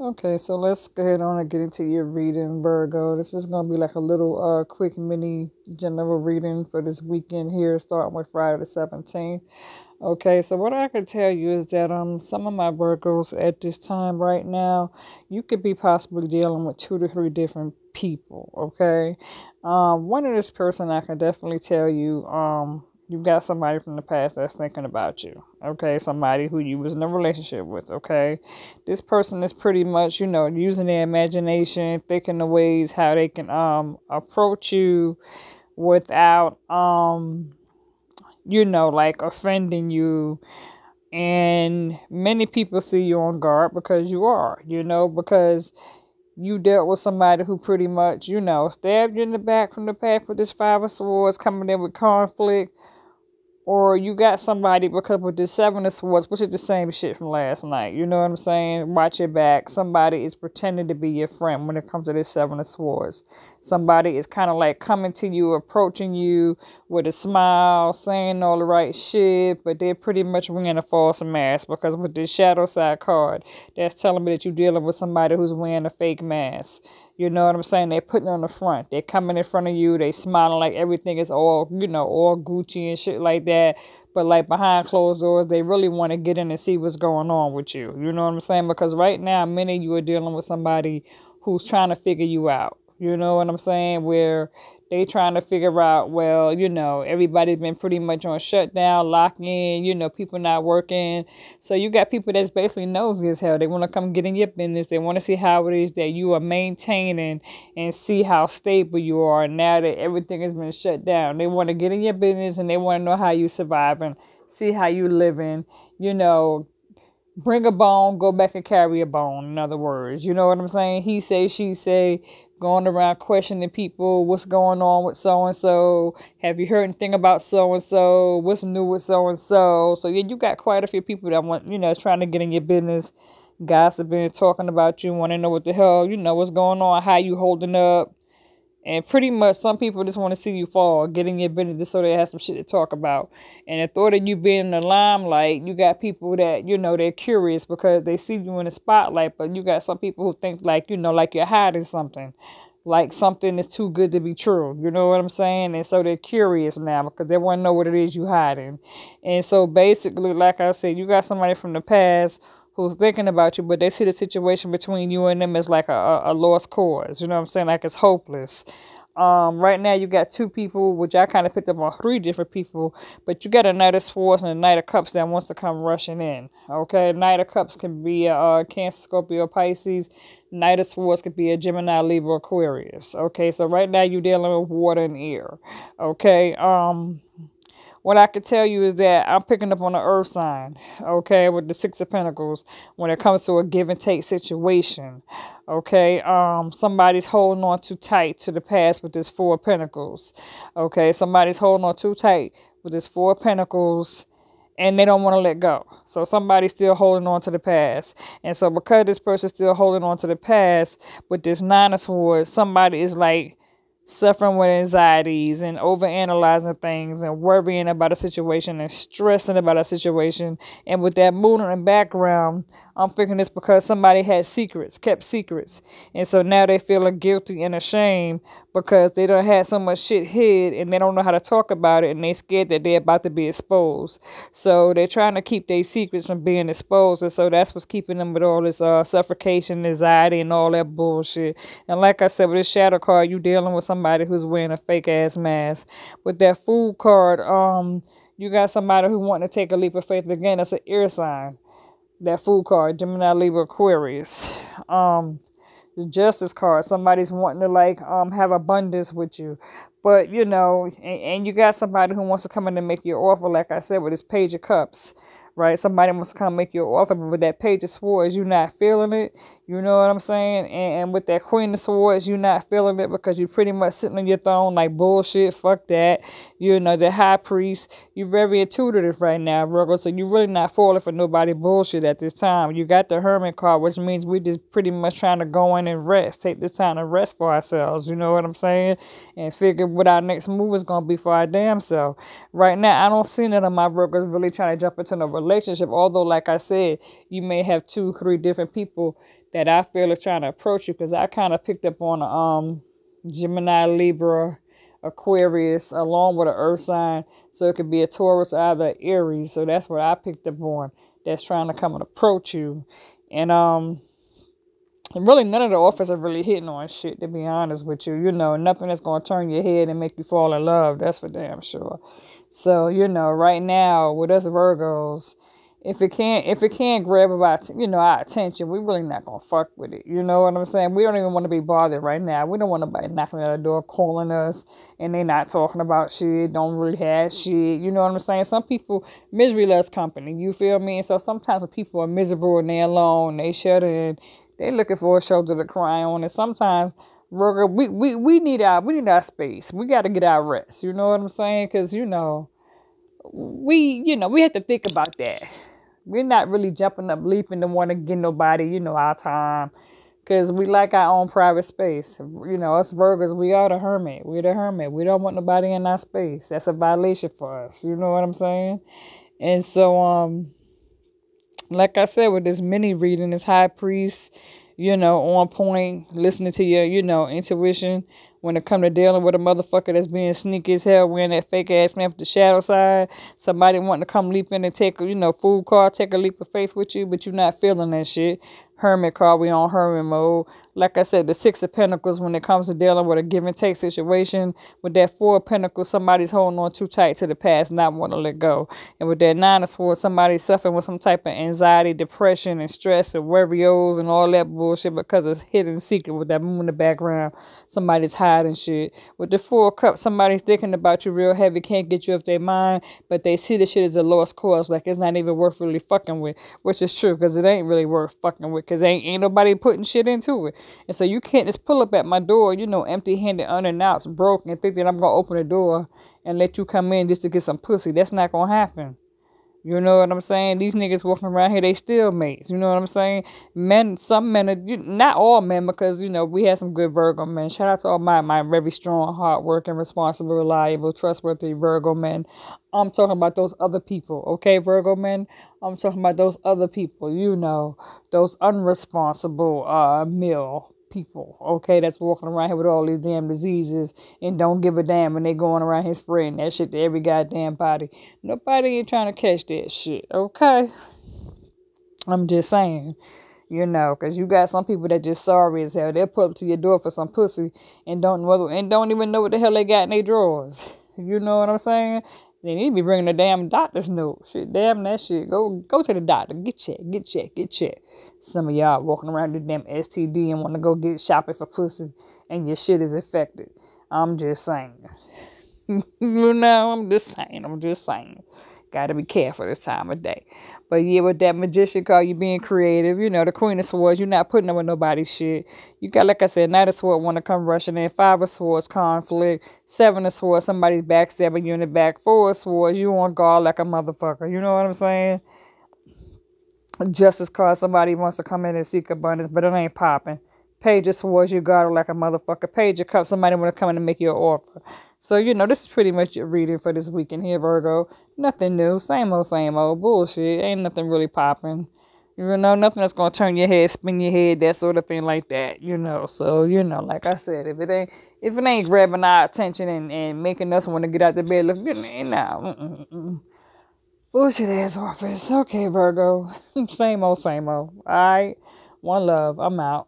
Okay, so let's go ahead on and get into your reading, Virgo. This is going to be like a little uh quick mini general reading for this weekend here, starting with Friday the 17th. Okay, so what I can tell you is that um some of my Virgos at this time right now, you could be possibly dealing with two to three different people. Okay, um one of this person I can definitely tell you um you got somebody from the past that's thinking about you okay? Somebody who you was in a relationship with okay? This person is pretty much you know using their imagination thinking of ways how they can um approach you without um you know like offending you. And many people see you on guard because you are you know because you dealt with somebody who pretty much you know stabbed you in the back from the back with this five of swords coming in with conflict or you got somebody because with the seven of swords, which is the same shit from last night. You know what I'm saying? Watch your back. Somebody is pretending to be your friend when it comes to this seven of swords. Somebody is kind of like coming to you, approaching you with a smile, saying all the right shit, but they're pretty much wearing a false mask because with this shadow side card, that's telling me that you're dealing with somebody who's wearing a fake mask. You know what I'm saying? They're putting on the front. They're coming in front of you. They smiling like everything is all, you know, all Gucci and shit like that. But like behind closed doors, they really want to get in and see what's going on with you. You know what I'm saying? Because right now, many of you are dealing with somebody who's trying to figure you out. You know what I'm saying? Where they trying to figure out, well, you know, everybody's been pretty much on shutdown, locked in, you know, people not working. So you got people that's basically nosy as hell. They want to come get in your business. They want to see how it is that you are maintaining and see how stable you are now that everything has been shut down. They want to get in your business and they want to know how you surviving, see how you living, you know, bring a bone, go back and carry a bone. In other words, you know what I'm saying? He say, she say, going around questioning people what's going on with so and so have you heard anything about so and so what's new with so and so so yeah you got quite a few people that want you know trying to get in your business gossiping talking about you want to know what the hell you know what's going on how you holding up and pretty much some people just want to see you fall, getting your business just so they have some shit to talk about. And the thought of you being in the limelight, you got people that, you know, they're curious because they see you in the spotlight, but you got some people who think like, you know, like you're hiding something. Like something is too good to be true. You know what I'm saying? And so they're curious now because they want to know what it is you're hiding. And so basically, like I said, you got somebody from the past who's thinking about you, but they see the situation between you and them as like a, a lost cause. You know what I'm saying? Like it's hopeless. Um, right now you got two people, which I kind of picked up on three different people, but you got a Knight of Swords and a Knight of Cups that wants to come rushing in. Okay, Knight of Cups can be a, a Cancer, Scorpio, Pisces. Knight of Swords could be a Gemini, Libra, Aquarius. Okay, so right now you're dealing with water and air. Okay, um, what I can tell you is that I'm picking up on the earth sign, okay, with the six of pentacles when it comes to a give and take situation. Okay, um, somebody's holding on too tight to the past with this four of pentacles. Okay, somebody's holding on too tight with this four of pentacles and they don't want to let go. So somebody's still holding on to the past. And so because this person's still holding on to the past with this nine of swords, somebody is like suffering with anxieties and overanalyzing things and worrying about a situation and stressing about a situation. And with that moon in the background, I'm thinking this because somebody had secrets, kept secrets. And so now they feel guilty and ashamed because they don't have so much shit hid and they don't know how to talk about it and they scared that they're about to be exposed. So they're trying to keep their secrets from being exposed. And so that's what's keeping them with all this uh, suffocation, anxiety, and all that bullshit. And like I said, with this shadow card, you dealing with somebody who's wearing a fake ass mask. With that fool card, um, you got somebody who want to take a leap of faith again. That's an air sign that fool card, Gemini, Libra, Aquarius. Um, Justice card, somebody's wanting to like um have abundance with you, but you know, and, and you got somebody who wants to come in and make you an offer, like I said, with this Page of Cups right? Somebody wants to come make you an offer, but with that Page of Swords, you're not feeling it. You know what I'm saying? And, and with that Queen of Swords, you're not feeling it because you're pretty much sitting on your throne like bullshit. Fuck that. You know, the High Priest, you're very intuitive right now, Virgo. So you're really not falling for nobody bullshit at this time. You got the Hermit card, which means we're just pretty much trying to go in and rest. Take this time to rest for ourselves. You know what I'm saying? And figure what our next move is going to be for our damn self. Right now, I don't see none of my Virgos really trying to jump into no relationship relationship. Although, like I said, you may have two, three different people that I feel is trying to approach you because I kind of picked up on um, Gemini, Libra, Aquarius, along with an Earth sign. So it could be a Taurus, either Aries. So that's what I picked up on. That's trying to come and approach you, and um, and really none of the offers are really hitting on shit. To be honest with you, you know, nothing that's gonna turn your head and make you fall in love. That's for damn sure. So you know, right now with us Virgos, if it can't if it can't grab about you know our attention, we really not gonna fuck with it. You know what I'm saying? We don't even want to be bothered right now. We don't want nobody knocking at the door calling us and they not talking about shit, don't really have shit. You know what I'm saying? Some people misery loves company. You feel me? And so sometimes when people are miserable and they're alone, they shut in, they looking for a shoulder to cry on. And sometimes we, we, we need our we need our space. We got to get our rest. You know what I'm saying? Because you know, we you know we have to think about that. We're not really jumping up, leaping to want to get nobody. You know our time. Cause we like our own private space. You know, us Virgos, we are the hermit. We're the hermit. We don't want nobody in our space. That's a violation for us. You know what I'm saying? And so, um, like I said, with this mini reading, this high priest, you know, on point, listening to your, you know, intuition when it come to dealing with a motherfucker that's being sneaky as hell, wearing that fake ass man with the shadow side, somebody wanting to come leap in and take you know, fool card, take a leap of faith with you, but you're not feeling that shit hermit card. We on hermit mode. Like I said, the six of pentacles when it comes to dealing with a give and take situation. With that four of pentacles, somebody's holding on too tight to the past, not want to let go. And with that nine of swords, somebody's suffering with some type of anxiety, depression, and stress, and worrios and all that bullshit because it's hidden secret with that moon in the background. Somebody's hiding shit. With the four of cups, somebody's thinking about you real heavy, can't get you off their mind, but they see the shit as a lost cause, like it's not even worth really fucking with, which is true because it ain't really worth fucking with because ain't, ain't nobody putting shit into it. And so you can't just pull up at my door, you know, empty handed, unannounced, broke, and think that I'm going to open the door and let you come in just to get some pussy. That's not going to happen. You know what I'm saying? These niggas walking around here, they still mates. You know what I'm saying? Men, some men are, not all men, because, you know, we have some good Virgo men. Shout out to all my, my very strong, hardworking, responsible, reliable, trustworthy Virgo men. I'm talking about those other people, okay, Virgo men? I'm talking about those other people, you know, those unresponsible, uh, male people, okay, that's walking around here with all these damn diseases and don't give a damn and they going around here spreading that shit to every goddamn body. Nobody ain't trying to catch that shit, okay? I'm just saying, you know, because you got some people that just sorry as hell. They'll put up to your door for some pussy and don't know, and don't even know what the hell they got in their drawers. You know what I'm saying? They need to be bringing a damn doctor's note. Shit, damn that shit. Go go to the doctor. Get checked. Get checked. Get checked. Some of y'all walking around with damn STD and want to go get shopping for pussy and your shit is affected. I'm just saying. you know, I'm just saying. I'm just saying. Gotta be careful this time of day. But yeah, with that magician card, you being creative. You know, the Queen of Swords, you're not putting up with nobody's shit. You got, like I said, Knight of Swords want to come rushing in. Five of Swords, conflict. Seven of Swords, somebody's backstabbing you in the back. Four of Swords, you on guard like a motherfucker. You know what I'm saying? Justice card, somebody wants to come in and seek abundance, but it ain't popping. Page of Swords, you got like a motherfucker. Page of Cups, somebody want to come in and make you an offer. So, you know, this is pretty much your reading for this weekend here, Virgo. Nothing new. Same old, same old. Bullshit. Ain't nothing really popping. You know, nothing that's gonna turn your head, spin your head, that sort of thing like that. You know, so you know, like I said, if it ain't if it ain't grabbing our attention and, and making us want to get out the bed, look, nah, bullshit ass office. Okay, Virgo, same old, same old. All right, one love. I'm out.